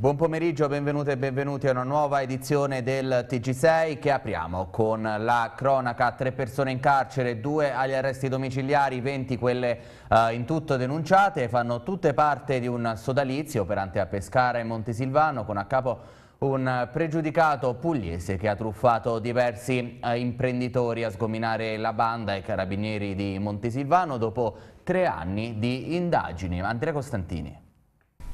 Buon pomeriggio, benvenute e benvenuti a una nuova edizione del TG6 che apriamo con la cronaca, tre persone in carcere, due agli arresti domiciliari, 20 quelle uh, in tutto denunciate, fanno tutte parte di un sodalizio operante a Pescara e Montesilvano con a capo un pregiudicato pugliese che ha truffato diversi uh, imprenditori a sgominare la banda e carabinieri di Montesilvano dopo tre anni di indagini. Andrea Costantini.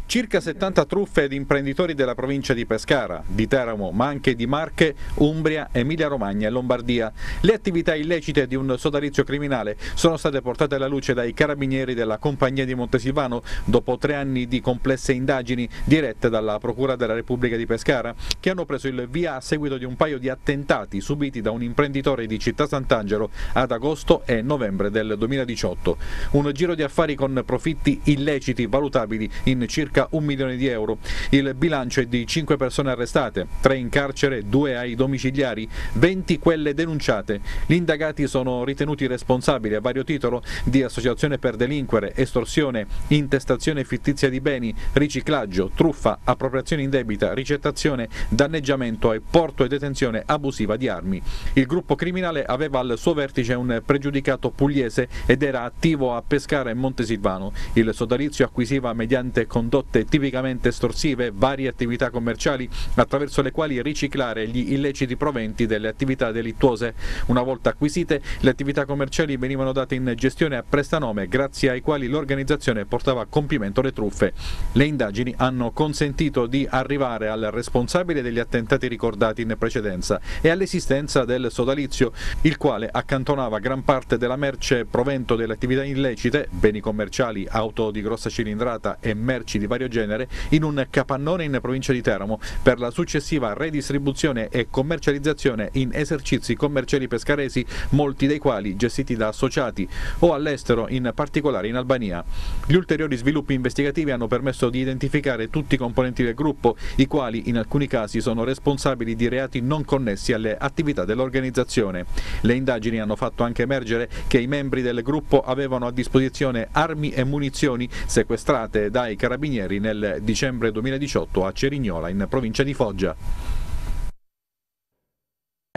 Circa 70 truffe di imprenditori della provincia di Pescara, di Teramo, ma anche di Marche, Umbria, Emilia-Romagna e Lombardia. Le attività illecite di un sodalizio criminale sono state portate alla luce dai carabinieri della compagnia di Montesilvano dopo tre anni di complesse indagini dirette dalla Procura della Repubblica di Pescara, che hanno preso il via a seguito di un paio di attentati subiti da un imprenditore di Città Sant'Angelo ad agosto e novembre del 2018. Un giro di affari con profitti illeciti valutabili in circa circa un milione di euro. Il bilancio è di 5 persone arrestate, 3 in carcere, 2 ai domiciliari, 20 quelle denunciate. Gli indagati sono ritenuti responsabili a vario titolo di associazione per delinquere, estorsione, intestazione fittizia di beni, riciclaggio, truffa, appropriazione indebita, ricettazione, danneggiamento e porto e detenzione abusiva di armi. Il gruppo criminale aveva al suo vertice un pregiudicato pugliese ed era attivo a Pescara e Montesilvano. Il sodalizio acquisiva mediante condotte condotte tipicamente estorsive, varie attività commerciali attraverso le quali riciclare gli illeciti proventi delle attività delittuose. Una volta acquisite, le attività commerciali venivano date in gestione a prestanome, grazie ai quali l'organizzazione portava a compimento le truffe. Le indagini hanno consentito di arrivare al responsabile degli attentati ricordati in precedenza e all'esistenza del sodalizio, il quale accantonava gran parte della merce provento delle attività illecite, beni commerciali, auto di grossa cilindrata e merci di vario genere in un capannone in provincia di Teramo per la successiva redistribuzione e commercializzazione in esercizi commerciali pescaresi, molti dei quali gestiti da associati o all'estero, in particolare in Albania. Gli ulteriori sviluppi investigativi hanno permesso di identificare tutti i componenti del gruppo, i quali in alcuni casi sono responsabili di reati non connessi alle attività dell'organizzazione. Le indagini hanno fatto anche emergere che i membri del gruppo avevano a disposizione armi e munizioni sequestrate dai carabinieri carabinieri nel dicembre 2018 a Cerignola in provincia di Foggia.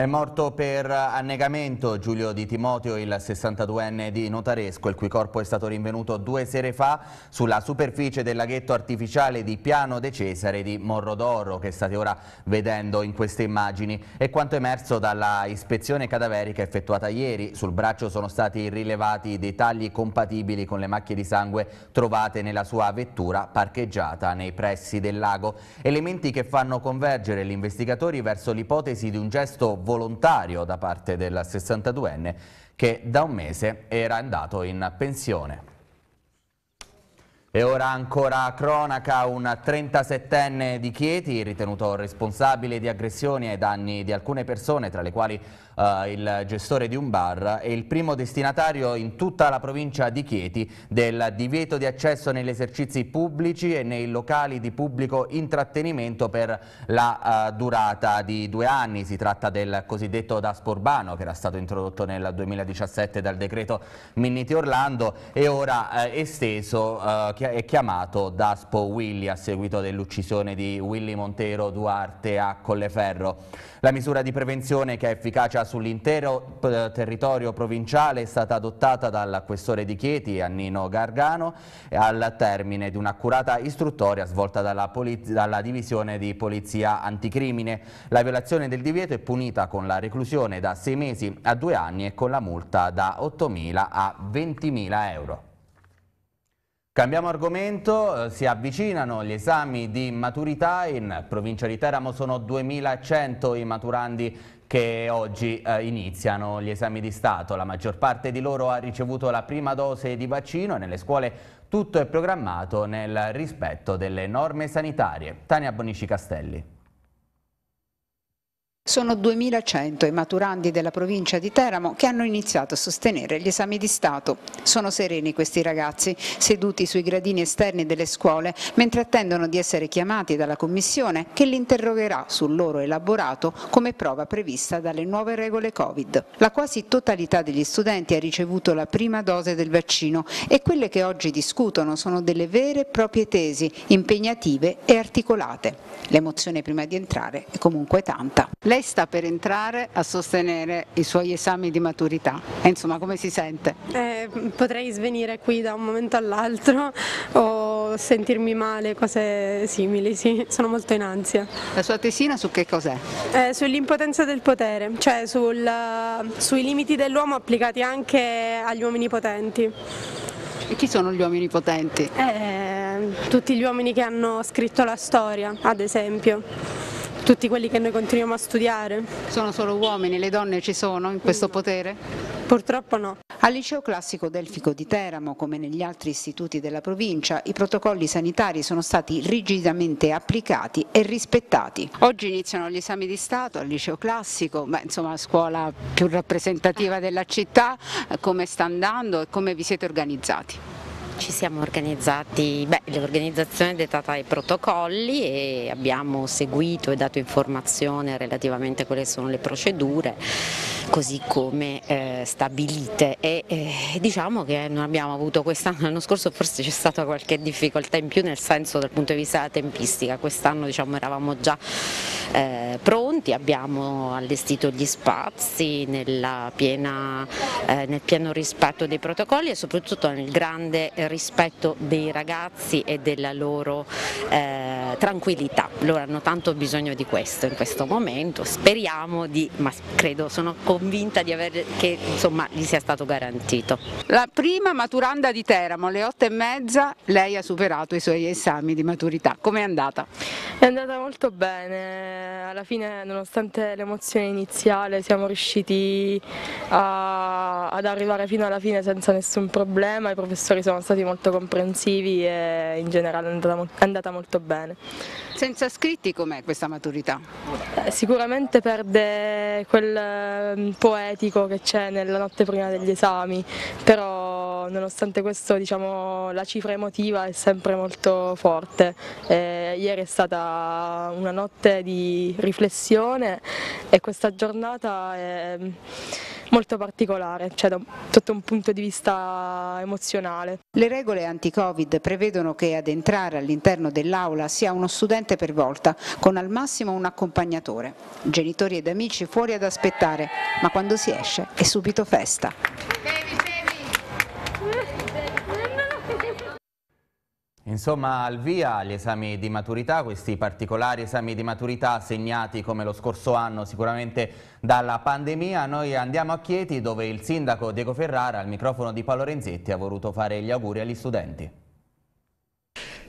È morto per annegamento Giulio Di Timoteo, il 62enne di Notaresco, il cui corpo è stato rinvenuto due sere fa sulla superficie del laghetto artificiale di Piano de Cesare di Morrodoro, che state ora vedendo in queste immagini. È quanto emerso dalla ispezione cadaverica effettuata ieri. Sul braccio sono stati rilevati dei tagli compatibili con le macchie di sangue trovate nella sua vettura parcheggiata nei pressi del lago. Elementi che fanno convergere gli investigatori verso l'ipotesi di un gesto volontario da parte del 62enne che da un mese era andato in pensione. E ora ancora cronaca, un 37enne di Chieti ritenuto responsabile di aggressioni ai danni di alcune persone, tra le quali eh, il gestore di un bar, è il primo destinatario in tutta la provincia di Chieti del divieto di accesso negli esercizi pubblici e nei locali di pubblico intrattenimento per la uh, durata di due anni. Si tratta del cosiddetto DASPO urbano che era stato introdotto nel 2017 dal decreto Minniti Orlando e ora eh, esteso eh, è chiamato Daspo Willy a seguito dell'uccisione di Willy Montero Duarte a Colleferro. La misura di prevenzione che ha efficacia sull'intero eh, territorio provinciale è stata adottata dal di Chieti, Annino Gargano, al termine di un'accurata istruttoria svolta dalla, dalla divisione di polizia anticrimine. La violazione del divieto è punita con la reclusione da sei mesi a due anni e con la multa da 8.000 a 20.000 euro. Cambiamo argomento, eh, si avvicinano gli esami di maturità, in provincia di Teramo sono 2100 i maturandi che oggi eh, iniziano gli esami di Stato. La maggior parte di loro ha ricevuto la prima dose di vaccino e nelle scuole tutto è programmato nel rispetto delle norme sanitarie. Tania Bonici Castelli. Sono 2100 i maturandi della provincia di Teramo che hanno iniziato a sostenere gli esami di Stato. Sono sereni questi ragazzi, seduti sui gradini esterni delle scuole, mentre attendono di essere chiamati dalla Commissione che li interrogherà sul loro elaborato come prova prevista dalle nuove regole Covid. La quasi totalità degli studenti ha ricevuto la prima dose del vaccino e quelle che oggi discutono sono delle vere e proprie tesi, impegnative e articolate. L'emozione prima di entrare è comunque tanta. Lei sta per entrare a sostenere i suoi esami di maturità e insomma come si sente? Eh, potrei svenire qui da un momento all'altro o sentirmi male, cose simili, sì, sono molto in ansia. La sua tesina su che cos'è? Eh, sull'impotenza del potere, cioè sul, sui limiti dell'uomo applicati anche agli uomini potenti. E chi sono gli uomini potenti? Eh, tutti gli uomini che hanno scritto la storia, ad esempio tutti quelli che noi continuiamo a studiare. Sono solo uomini, le donne ci sono in questo potere? Purtroppo no. Al liceo classico Delfico di Teramo, come negli altri istituti della provincia, i protocolli sanitari sono stati rigidamente applicati e rispettati. Oggi iniziano gli esami di Stato al liceo classico, beh, insomma la scuola più rappresentativa della città, come sta andando e come vi siete organizzati? Ci siamo organizzati, beh, l'organizzazione è dettata ai protocolli e abbiamo seguito e dato informazione relativamente a quelle sono le procedure così come eh, stabilite. E eh, diciamo che non abbiamo avuto quest'anno, l'anno scorso forse c'è stata qualche difficoltà in più nel senso dal punto di vista della tempistica, quest'anno diciamo, eravamo già eh, pronti, abbiamo allestito gli spazi piena, eh, nel pieno rispetto dei protocolli e soprattutto nel grande rispetto dei ragazzi e della loro eh, tranquillità, loro hanno tanto bisogno di questo in questo momento, speriamo di, ma credo, sono convinta di aver, che insomma gli sia stato garantito. La prima maturanda di Teramo, alle otto e mezza, lei ha superato i suoi esami di maturità, com'è andata? È andata molto bene, alla fine nonostante l'emozione iniziale siamo riusciti a, ad arrivare fino alla fine senza nessun problema, i professori sono stati molto comprensivi e in generale è andata, è andata molto bene. Senza scritti com'è questa maturità? Eh, sicuramente perde quel eh, poetico che c'è nella notte prima degli esami, però nonostante questo diciamo, la cifra emotiva è sempre molto forte. Eh, ieri è stata una notte di riflessione e questa giornata è molto particolare, cioè da sotto un punto di vista emozionale. Le regole anti-Covid prevedono che ad entrare all'interno dell'aula sia uno studente per volta, con al massimo un accompagnatore. Genitori ed amici fuori ad aspettare, ma quando si esce è subito festa. Insomma, al via gli esami di maturità, questi particolari esami di maturità segnati come lo scorso anno sicuramente dalla pandemia. Noi andiamo a Chieti dove il sindaco Diego Ferrara al microfono di Paolo Renzetti ha voluto fare gli auguri agli studenti.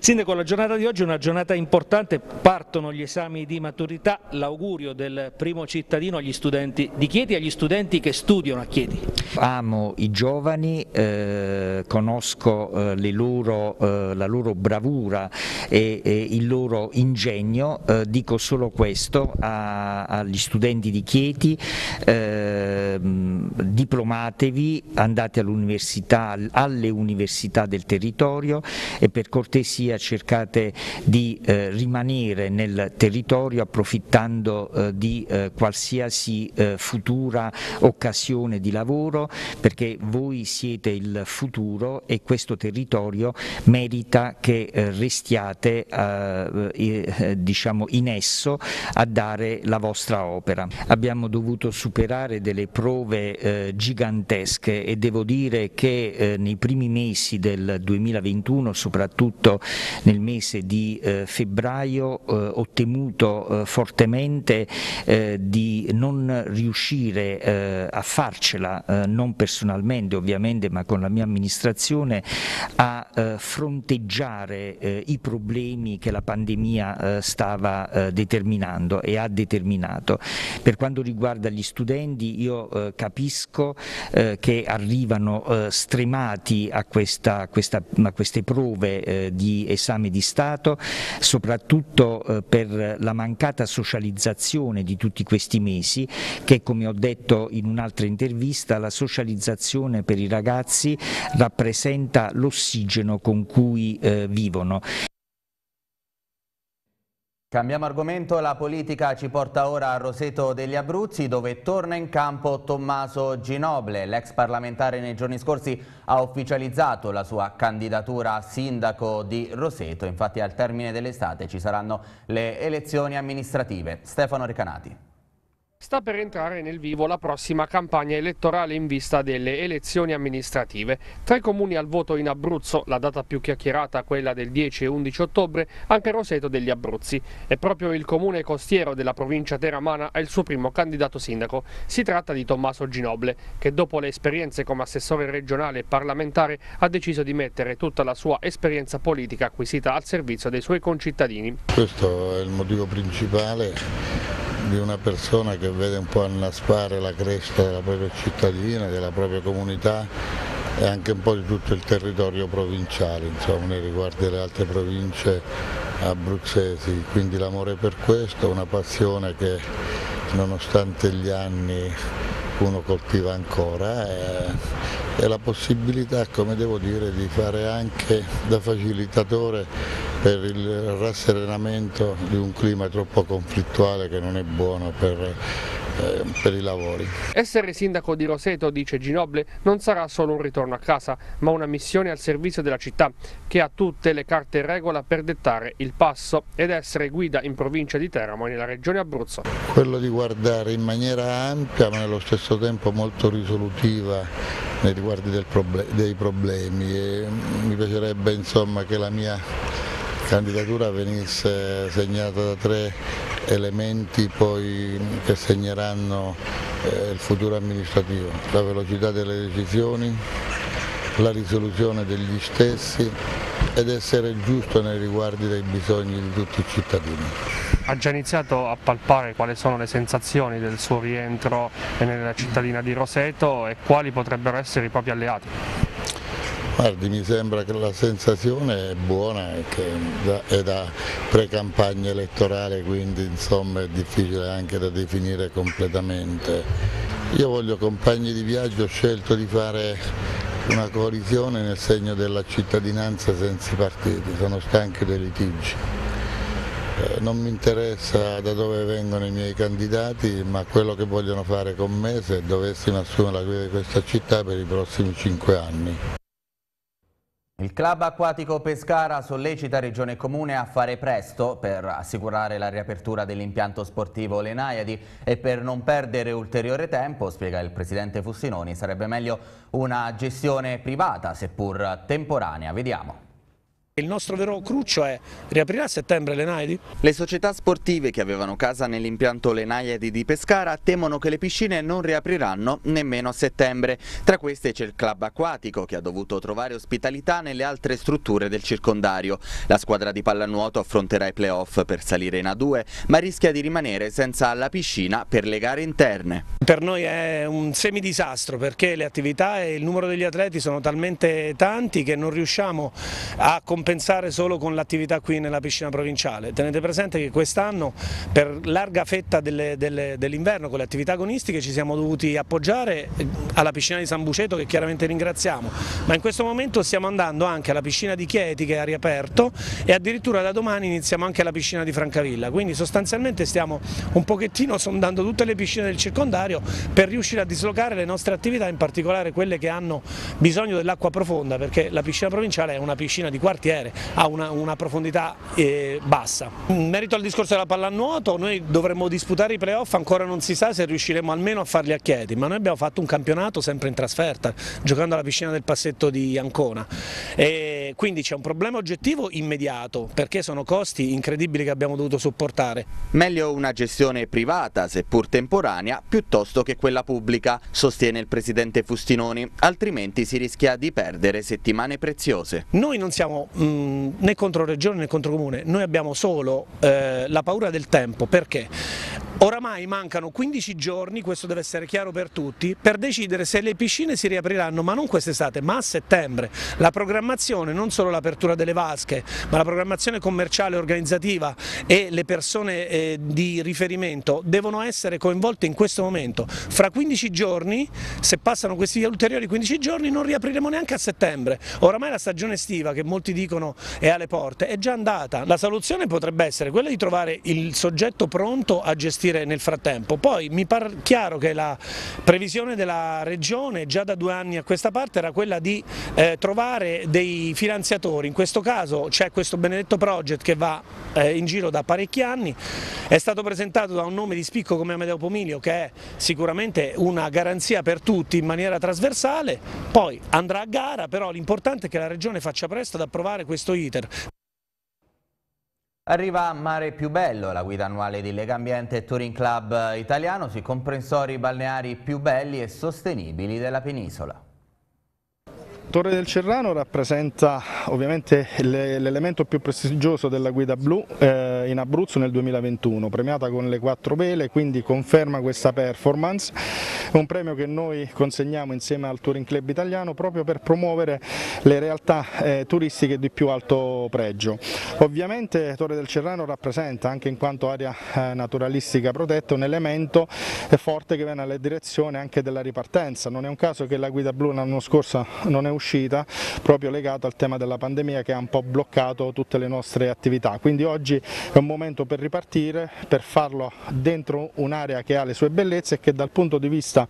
Sindaco, la giornata di oggi è una giornata importante, partono gli esami di maturità, l'augurio del primo cittadino agli studenti di Chieti e agli studenti che studiano a Chieti. Amo i giovani, eh, conosco eh, loro, eh, la loro bravura e, e il loro ingegno, eh, dico solo questo a, agli studenti di Chieti, ehm, diplomatevi, andate all'università, alle università del territorio e per cortesia via cercate di eh, rimanere nel territorio approfittando eh, di eh, qualsiasi eh, futura occasione di lavoro perché voi siete il futuro e questo territorio merita che eh, restiate eh, diciamo in esso a dare la vostra opera. Abbiamo dovuto superare delle prove gigantesche e devo dire che nei primi mesi del 2021 soprattutto nel mese di eh, febbraio eh, ho temuto eh, fortemente eh, di non riuscire eh, a farcela, eh, non personalmente ovviamente ma con la mia amministrazione, a fronteggiare i problemi che la pandemia stava determinando e ha determinato. Per quanto riguarda gli studenti io capisco che arrivano stremati a, questa, questa, a queste prove di esami di Stato, soprattutto eh, per la mancata socializzazione di tutti questi mesi che come ho detto in un'altra intervista la socializzazione per i ragazzi rappresenta l'ossigeno con cui eh, vivono. Cambiamo argomento, la politica ci porta ora a Roseto degli Abruzzi dove torna in campo Tommaso Ginoble. L'ex parlamentare nei giorni scorsi ha ufficializzato la sua candidatura a sindaco di Roseto, infatti al termine dell'estate ci saranno le elezioni amministrative. Stefano Recanati. Sta per entrare nel vivo la prossima campagna elettorale in vista delle elezioni amministrative. Tre comuni al voto in Abruzzo, la data più chiacchierata quella del 10 e 11 ottobre, anche Roseto degli Abruzzi. E proprio il comune costiero della provincia teramana ha il suo primo candidato sindaco. Si tratta di Tommaso Ginoble, che dopo le esperienze come assessore regionale e parlamentare ha deciso di mettere tutta la sua esperienza politica acquisita al servizio dei suoi concittadini. Questo è il motivo principale di una persona che vede un po' annaspare la crescita della propria cittadina, della propria comunità e anche un po' di tutto il territorio provinciale, insomma, nei riguardi delle altre province abruzzesi, quindi l'amore per questo, una passione che nonostante gli anni uno coltiva ancora e, e la possibilità, come devo dire, di fare anche da facilitatore per il rasserenamento di un clima troppo conflittuale che non è buono per, eh, per i lavori. Essere sindaco di Roseto, dice Ginoble, non sarà solo un ritorno a casa, ma una missione al servizio della città, che ha tutte le carte in regola per dettare il passo ed essere guida in provincia di Teramo e nella regione Abruzzo. Quello di guardare in maniera ampia ma nello stesso tempo molto risolutiva nei riguardi proble dei problemi e mi piacerebbe insomma, che la mia candidatura venisse segnata da tre elementi che segneranno eh, il futuro amministrativo, la velocità delle decisioni, la risoluzione degli stessi ed essere giusto nei riguardi dei bisogni di tutti i cittadini. Ha già iniziato a palpare quali sono le sensazioni del suo rientro nella cittadina di Roseto e quali potrebbero essere i propri alleati? Guardi, mi sembra che la sensazione è buona e che è da pre-campagna elettorale, quindi insomma è difficile anche da definire completamente. Io voglio compagni di viaggio, ho scelto di fare una coalizione nel segno della cittadinanza senza partiti, sono stanchi dei litigi. Eh, non mi interessa da dove vengono i miei candidati, ma quello che vogliono fare con me se dovessimo assumere la guida di questa città per i prossimi cinque anni. Il club acquatico Pescara sollecita Regione Comune a fare presto per assicurare la riapertura dell'impianto sportivo Lenaiadi e per non perdere ulteriore tempo, spiega il presidente Fussinoni, sarebbe meglio una gestione privata seppur temporanea. Vediamo. Il nostro vero cruccio è riaprirà a settembre le Naidi? Le società sportive che avevano casa nell'impianto Le Naiadi di Pescara temono che le piscine non riapriranno nemmeno a settembre. Tra queste c'è il club acquatico che ha dovuto trovare ospitalità nelle altre strutture del circondario. La squadra di pallanuoto affronterà i playoff per salire in A2 ma rischia di rimanere senza la piscina per le gare interne. Per noi è un semidisastro perché le attività e il numero degli atleti sono talmente tanti che non riusciamo a completare compensare solo con l'attività qui nella piscina provinciale. Tenete presente che quest'anno per larga fetta dell'inverno con le attività agonistiche ci siamo dovuti appoggiare eh, alla piscina di San Buceto che chiaramente ringraziamo, ma in questo momento stiamo andando anche alla piscina di Chieti che è a riaperto e addirittura da domani iniziamo anche la piscina di Francavilla, quindi sostanzialmente stiamo un pochettino sondando tutte le piscine del circondario per riuscire a dislocare le nostre attività, in particolare quelle che hanno bisogno dell'acqua profonda perché la piscina provinciale è una piscina di quartiere quartiere, ha una, una profondità eh, bassa. In merito al discorso della pallanuoto, noi dovremmo disputare i playoff, ancora non si sa se riusciremo almeno a farli a Chieti, ma noi abbiamo fatto un campionato sempre in trasferta, giocando alla piscina del passetto di Ancona. E quindi c'è un problema oggettivo immediato, perché sono costi incredibili che abbiamo dovuto sopportare. Meglio una gestione privata, seppur temporanea, piuttosto che quella pubblica, sostiene il presidente Fustinoni, altrimenti si rischia di perdere settimane preziose. Noi non siamo né contro regione né contro comune, noi abbiamo solo eh, la paura del tempo, perché? Oramai mancano 15 giorni, questo deve essere chiaro per tutti, per decidere se le piscine si riapriranno, ma non quest'estate, ma a settembre. La programmazione, non solo l'apertura delle vasche, ma la programmazione commerciale organizzativa e le persone eh, di riferimento devono essere coinvolte in questo momento. Fra 15 giorni, se passano questi ulteriori 15 giorni, non riapriremo neanche a settembre. Oramai la stagione estiva, che molti dicono è alle porte, è già andata. La soluzione potrebbe essere quella di trovare il soggetto pronto a gestire nel frattempo. Poi mi pare chiaro che la previsione della Regione già da due anni a questa parte era quella di eh, trovare dei finanziatori, in questo caso c'è questo benedetto project che va eh, in giro da parecchi anni, è stato presentato da un nome di spicco come Amedeo Pomilio che è sicuramente una garanzia per tutti in maniera trasversale, poi andrà a gara, però l'importante è che la Regione faccia presto ad approvare questo iter. Arriva Mare più bello, la guida annuale di Legambiente Touring Club italiano sui comprensori balneari più belli e sostenibili della penisola. Torre del Cerrano rappresenta ovviamente l'elemento più prestigioso della guida blu eh, in Abruzzo nel 2021, premiata con le quattro vele, quindi conferma questa performance, un premio che noi consegniamo insieme al Touring Club italiano proprio per promuovere le realtà eh, turistiche di più alto pregio. Ovviamente Torre del Cerrano rappresenta anche in quanto area eh, naturalistica protetta un elemento forte che viene alla direzione anche della ripartenza, non è un caso che la guida blu l'anno scorso non è uscita uscita proprio legato al tema della pandemia che ha un po' bloccato tutte le nostre attività. Quindi oggi è un momento per ripartire, per farlo dentro un'area che ha le sue bellezze e che dal punto di vista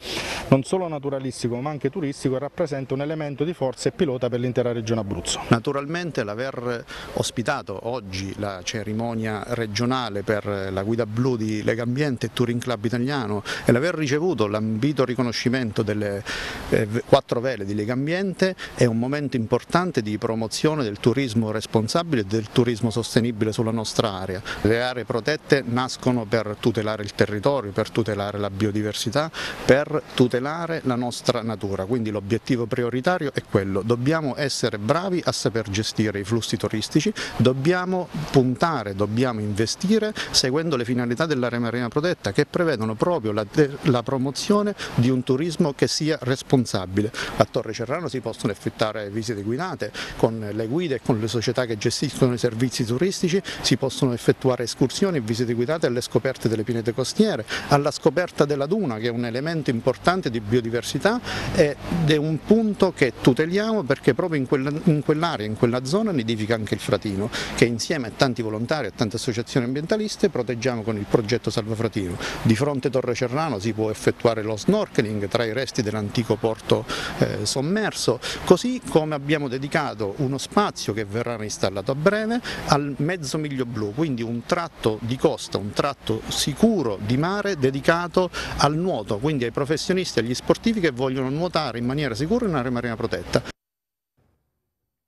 non solo naturalistico ma anche turistico rappresenta un elemento di forza e pilota per l'intera regione Abruzzo. Naturalmente l'aver ospitato oggi la cerimonia regionale per la guida blu di Legambiente e Touring Club Italiano e l'aver ricevuto l'ambito riconoscimento delle eh, quattro vele di Legambiente è un momento importante di promozione del turismo responsabile e del turismo sostenibile sulla nostra area. Le aree protette nascono per tutelare il territorio, per tutelare la biodiversità, per tutelare la nostra natura, quindi l'obiettivo prioritario è quello, dobbiamo essere bravi a saper gestire i flussi turistici, dobbiamo puntare, dobbiamo investire seguendo le finalità dell'area marina protetta che prevedono proprio la, la promozione di un turismo che sia responsabile. A Torre Cerrano si possono possono effettuare visite guidate con le guide e con le società che gestiscono i servizi turistici, si possono effettuare escursioni e visite guidate alle scoperte delle pinete costiere, alla scoperta della duna che è un elemento importante di biodiversità ed è un punto che tuteliamo perché proprio in, quella, in quell'area, in quella zona nidifica anche il fratino che insieme a tanti volontari e tante associazioni ambientaliste proteggiamo con il progetto Salva Fratino. Di fronte a Torre Cerrano si può effettuare lo snorkeling tra i resti dell'antico porto eh, sommerso, così come abbiamo dedicato uno spazio che verrà installato a breve al mezzo miglio blu, quindi un tratto di costa, un tratto sicuro di mare dedicato al nuoto, quindi ai professionisti e agli sportivi che vogliono nuotare in maniera sicura in un'area marina protetta.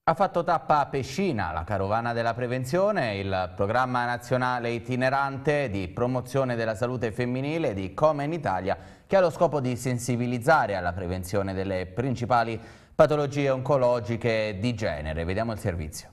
Ha fatto tappa a Pescina, la carovana della prevenzione, il programma nazionale itinerante di promozione della salute femminile di Come in Italia che ha lo scopo di sensibilizzare alla prevenzione delle principali patologie oncologiche di genere. Vediamo il servizio.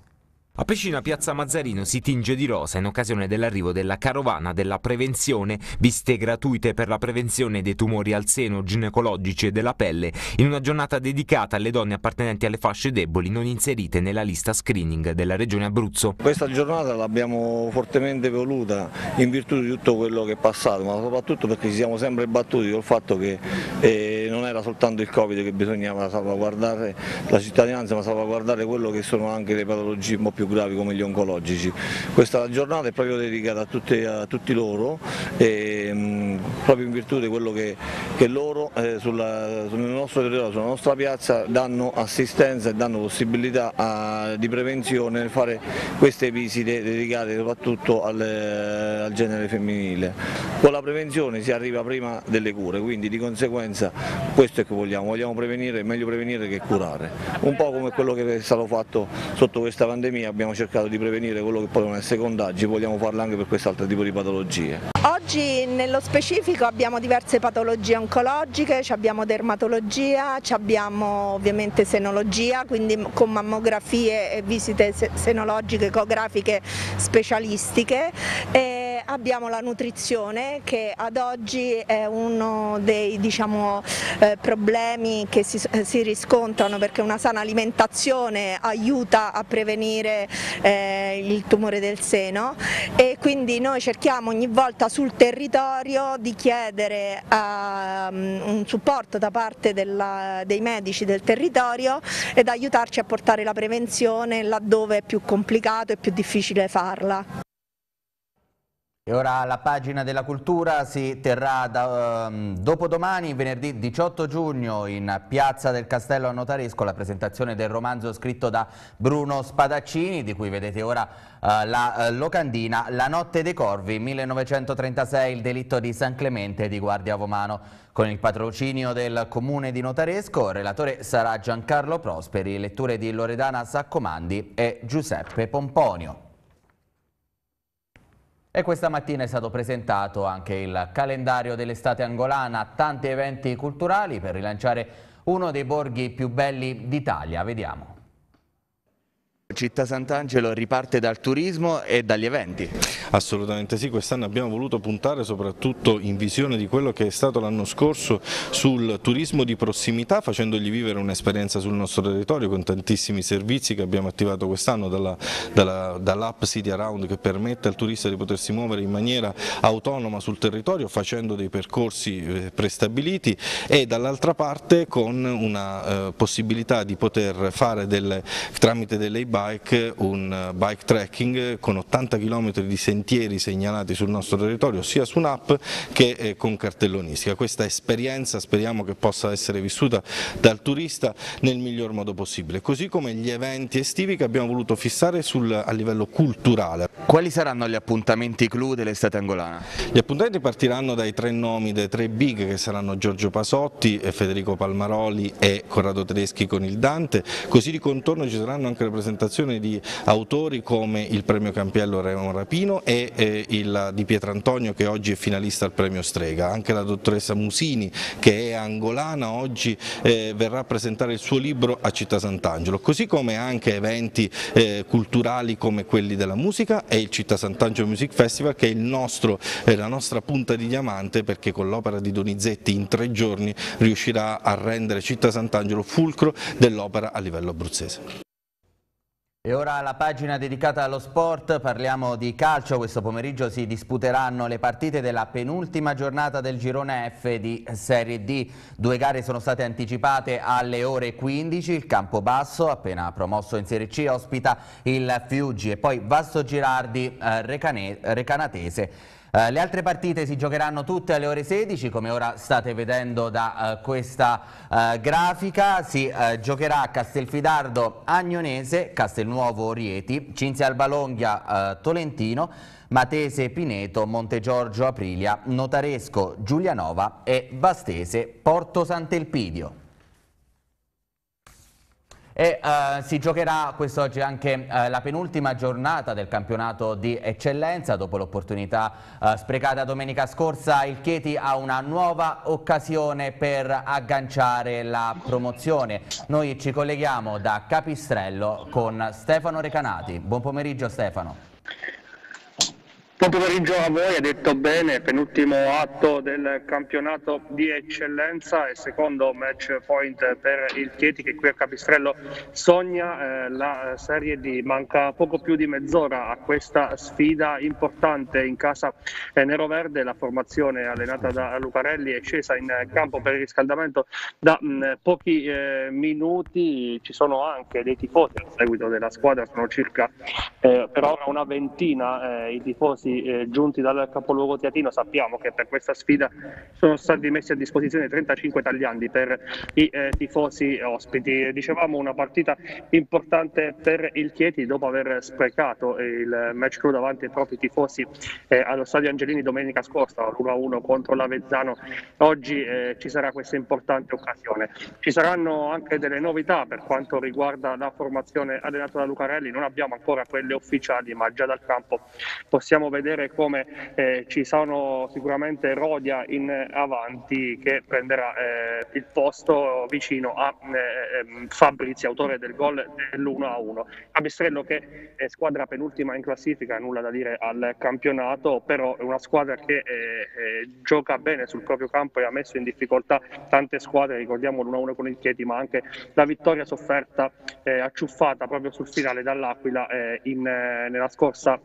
A Pescina Piazza Mazzarino si tinge di rosa in occasione dell'arrivo della carovana della prevenzione, viste gratuite per la prevenzione dei tumori al seno, ginecologici e della pelle, in una giornata dedicata alle donne appartenenti alle fasce deboli non inserite nella lista screening della regione Abruzzo. Questa giornata l'abbiamo fortemente voluta in virtù di tutto quello che è passato, ma soprattutto perché ci siamo sempre battuti col fatto che eh, era soltanto il Covid che bisognava salvaguardare la cittadinanza, ma salvaguardare quello che sono anche le patologie un po' più gravi come gli oncologici. Questa giornata è proprio dedicata a, tutte, a tutti loro, e, mh, proprio in virtù di quello che, che loro eh, sulla, sul nostro territorio, sulla nostra piazza danno assistenza e danno possibilità a, di prevenzione nel fare queste visite dedicate soprattutto al, al genere femminile. Con la prevenzione si arriva prima delle cure, quindi di conseguenza questo è che vogliamo, vogliamo prevenire, meglio prevenire che curare. Un po' come quello che è stato fatto sotto questa pandemia, abbiamo cercato di prevenire quello che potevano essere contagi, vogliamo farlo anche per quest'altro tipo di patologie. Oggi nello specifico abbiamo diverse patologie oncologiche, abbiamo dermatologia, abbiamo ovviamente senologia, quindi con mammografie e visite senologiche, ecografiche specialistiche. E Abbiamo la nutrizione che ad oggi è uno dei diciamo, eh, problemi che si, eh, si, riscontrano perché una sana alimentazione aiuta a prevenire eh, il tumore del seno e quindi noi cerchiamo ogni volta sul territorio di chiedere um, un supporto da parte della, dei medici del territorio ed aiutarci a portare la prevenzione laddove è più complicato e più difficile farla. E ora la pagina della cultura si terrà da, um, dopodomani, venerdì 18 giugno, in Piazza del Castello a Notaresco, la presentazione del romanzo scritto da Bruno Spadaccini, di cui vedete ora uh, la uh, locandina, La notte dei corvi, 1936, il delitto di San Clemente di Guardia Vomano. Con il patrocinio del comune di Notaresco, relatore sarà Giancarlo Prosperi, letture di Loredana Saccomandi e Giuseppe Pomponio. E questa mattina è stato presentato anche il calendario dell'estate angolana, tanti eventi culturali per rilanciare uno dei borghi più belli d'Italia. Vediamo. Città Sant'Angelo riparte dal turismo e dagli eventi. Assolutamente sì, quest'anno abbiamo voluto puntare soprattutto in visione di quello che è stato l'anno scorso sul turismo di prossimità facendogli vivere un'esperienza sul nostro territorio con tantissimi servizi che abbiamo attivato quest'anno dall'app dalla, dall City Around che permette al turista di potersi muovere in maniera autonoma sul territorio facendo dei percorsi eh, prestabiliti e dall'altra parte con una eh, possibilità di poter fare delle, tramite delle e bike un eh, bike trekking con 80 km di sentieri segnalati sul nostro territorio sia su un'app che eh, con cartellonistica. Questa esperienza speriamo che possa essere vissuta dal turista nel miglior modo possibile, così come gli eventi estivi che abbiamo voluto fissare sul, a livello culturale. Quali saranno gli appuntamenti clou dell'estate angolana? Gli appuntamenti partiranno dai tre nomi, dai tre big che saranno Giorgio Pasotti, Federico Palmaroli e Corrado Tedeschi con il Dante, così di contorno ci saranno anche le presentazioni di autori come il premio Campiello Raymond Rapino e eh, il di Pietrantonio che oggi è finalista al premio Strega, anche la dottoressa Musini che è angolana oggi eh, verrà a presentare il suo libro a Città Sant'Angelo, così come anche eventi eh, culturali come quelli della musica e il Città Sant'Angelo Music Festival che è nostro, la nostra punta di diamante perché con l'opera di Donizetti in tre giorni riuscirà a rendere Città Sant'Angelo fulcro dell'opera a livello abruzzese. E ora la pagina dedicata allo sport, parliamo di calcio, questo pomeriggio si disputeranno le partite della penultima giornata del girone F di Serie D. Due gare sono state anticipate alle ore 15, il Campobasso, appena promosso in Serie C, ospita il Fiuggi e poi Vasto Girardi eh, Recanatese. Eh, le altre partite si giocheranno tutte alle ore 16 come ora state vedendo da uh, questa uh, grafica, si giocherà a Castelfidardo Agnonese, Castelnuovo Rieti, Cinzia Albalonghia Tolentino, Matese Pineto, Montegiorgio Aprilia, Notaresco Giulianova e Bastese Porto Sant'Elpidio. E uh, si giocherà quest'oggi anche uh, la penultima giornata del campionato di eccellenza. Dopo l'opportunità uh, sprecata domenica scorsa, il Chieti ha una nuova occasione per agganciare la promozione. Noi ci colleghiamo da Capistrello con Stefano Recanati. Buon pomeriggio Stefano. Buon pomeriggio a voi, hai detto bene, penultimo atto del campionato di eccellenza e secondo match point per il Chieti che qui a Capistrello sogna eh, la Serie D. Manca poco più di mezz'ora a questa sfida importante in casa eh, neroverde. La formazione allenata da Lucarelli è scesa in campo per il riscaldamento da mh, mm, pochi eh, minuti. Ci sono anche dei tifosi a seguito della squadra, sono circa eh, per ora una ventina eh, i tifosi ragazzi eh, giunti dal capoluogo teatino sappiamo che per questa sfida sono stati messi a disposizione 35 tagliandi per i eh, tifosi ospiti. Dicevamo una partita importante per il Chieti dopo aver sprecato il match crew davanti ai propri tifosi eh, allo Stadio Angelini domenica scorsa, l'1-1 contro l'Avezzano. Oggi eh, ci sarà questa importante occasione. Ci saranno anche delle novità per quanto riguarda la formazione allenata da Lucarelli, non abbiamo ancora quelle ufficiali ma già dal campo possiamo vedere vedere come eh, ci sono sicuramente Rodia in avanti che prenderà eh, il posto vicino a eh, ehm, Fabrizi, autore del gol dell'1-1. Capistrello che è squadra penultima in classifica, nulla da dire al campionato, però è una squadra che eh, eh, gioca bene sul proprio campo e ha messo in difficoltà tante squadre, ricordiamo l'1-1 con il Chieti, ma anche la vittoria sofferta, eh, acciuffata proprio sul finale dall'Aquila in, nella scorsa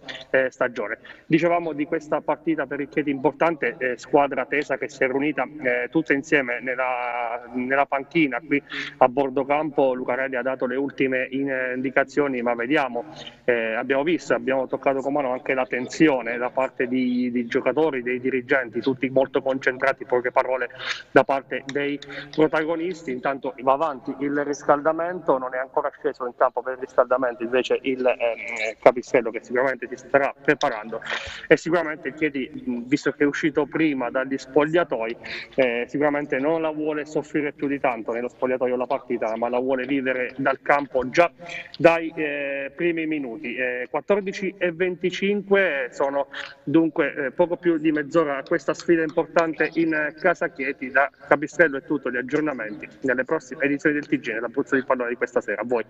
stagione. Dicevamo di questa partita per il importante, squadra tesa che si è riunita tutta insieme nella, nella panchina qui a bordo campo, Lucarelli ha dato le ultime indicazioni, ma vediamo, eh, abbiamo visto, abbiamo toccato con mano anche la tensione da parte di, di giocatori, dei dirigenti, tutti molto concentrati, poche parole da parte dei protagonisti, intanto va avanti il riscaldamento, non è ancora sceso in campo per il riscaldamento invece il eh, Capistrello che sicuramente si starà preparando e sicuramente il Chiedi, visto che è uscito prima dagli spogliatoi, eh, sicuramente non la vuole soffrire più di tanto nello spogliatoio la partita, ma la vuole vivere dal campo già dai eh, primi minuti. Eh, 14 e 25 sono dunque eh, poco più di mezz'ora a questa sfida importante in Casa Chieti. Da Capistrello è tutto, gli aggiornamenti nelle prossime edizioni del TG, nella puzza di pallone di questa sera. A voi.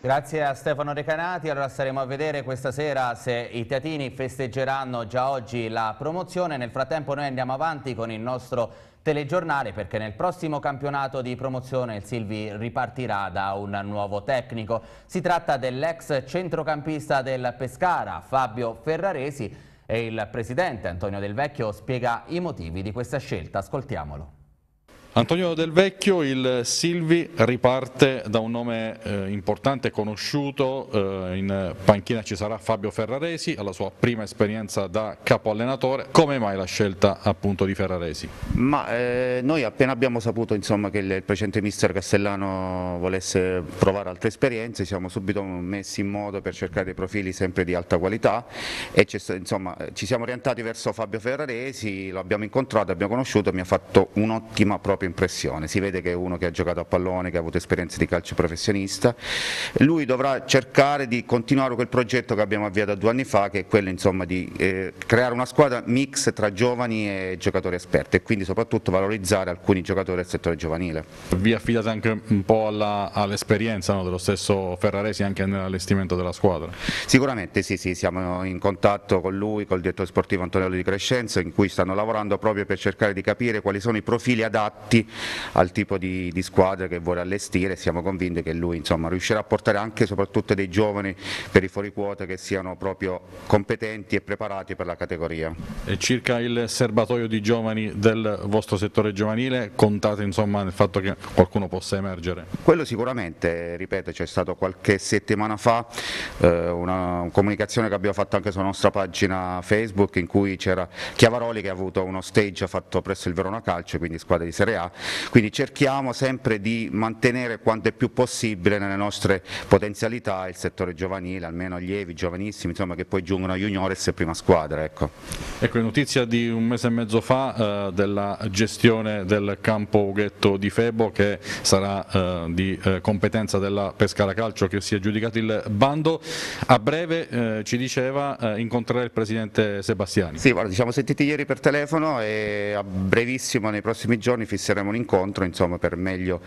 Grazie a Stefano Recanati, allora staremo a vedere questa sera se i teatini festeggeranno già oggi la promozione, nel frattempo noi andiamo avanti con il nostro telegiornale perché nel prossimo campionato di promozione il Silvi ripartirà da un nuovo tecnico. Si tratta dell'ex centrocampista del Pescara, Fabio Ferraresi, e il presidente Antonio Del Vecchio spiega i motivi di questa scelta. Ascoltiamolo. Antonio Del Vecchio, il Silvi riparte da un nome eh, importante, conosciuto, eh, in panchina ci sarà Fabio Ferraresi, alla sua prima esperienza da capo allenatore, come mai la scelta appunto di Ferraresi? Ma eh, noi appena abbiamo saputo insomma, che il precedente mister Castellano volesse provare altre esperienze, siamo subito messi in modo per cercare dei profili sempre di alta qualità e insomma, ci siamo orientati verso Fabio Ferraresi, lo abbiamo incontrato, abbiamo conosciuto, mi ha fatto un'ottima propria impressione, si vede che è uno che ha giocato a pallone, che ha avuto esperienze di calcio professionista, lui dovrà cercare di continuare quel progetto che abbiamo avviato due anni fa, che è quello insomma, di eh, creare una squadra mix tra giovani e giocatori esperti e quindi soprattutto valorizzare alcuni giocatori del settore giovanile. Vi affidate anche un po' all'esperienza all no, dello stesso Ferraresi anche nell'allestimento della squadra? Sicuramente sì, sì, siamo in contatto con lui, col direttore sportivo Antonello Di Crescenzo, in cui stanno lavorando proprio per cercare di capire quali sono i profili adatti adatti al tipo di, di squadra che vuole allestire e siamo convinti che lui insomma, riuscirà a portare anche e soprattutto dei giovani per i fuori quota che siano proprio competenti e preparati per la categoria. E circa il serbatoio di giovani del vostro settore giovanile, contate insomma nel fatto che qualcuno possa emergere? Quello sicuramente, ripeto, c'è stato qualche settimana fa eh, una comunicazione che abbiamo fatto anche sulla nostra pagina Facebook in cui c'era Chiavaroli che ha avuto uno stage fatto presso il Verona Calcio, quindi squadra di Serie A, quindi cerchiamo sempre di mantenere quanto è più possibile nelle nostre potenzialità il settore giovanile, almeno allievi, giovanissimi, insomma, che poi giungono a juniores e prima squadra. Ecco, ecco notizia di un mese e mezzo fa eh, della gestione del campo Ughetto di Febo che sarà eh, di eh, competenza della Pescara Calcio che si è aggiudicato il bando, a breve eh, ci diceva eh, incontrare il Presidente Sebastiani. Sì, guarda, ci siamo sentiti ieri per telefono e a brevissimo nei prossimi giorni fisseremo faremo un incontro insomma, per meglio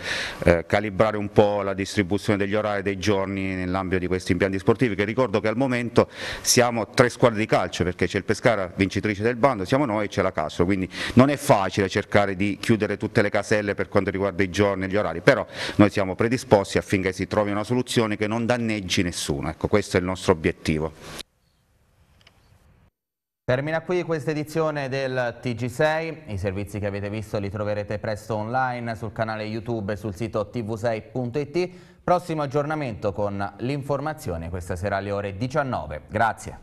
eh, calibrare un po' la distribuzione degli orari dei giorni nell'ambito di questi impianti sportivi che ricordo che al momento siamo tre squadre di calcio perché c'è il Pescara vincitrice del bando, siamo noi e c'è la Castro, quindi non è facile cercare di chiudere tutte le caselle per quanto riguarda i giorni e gli orari, però noi siamo predisposti affinché si trovi una soluzione che non danneggi nessuno, ecco questo è il nostro obiettivo. Termina qui questa edizione del TG6, i servizi che avete visto li troverete presto online sul canale YouTube e sul sito tv6.it, prossimo aggiornamento con l'informazione questa sera alle ore 19. Grazie.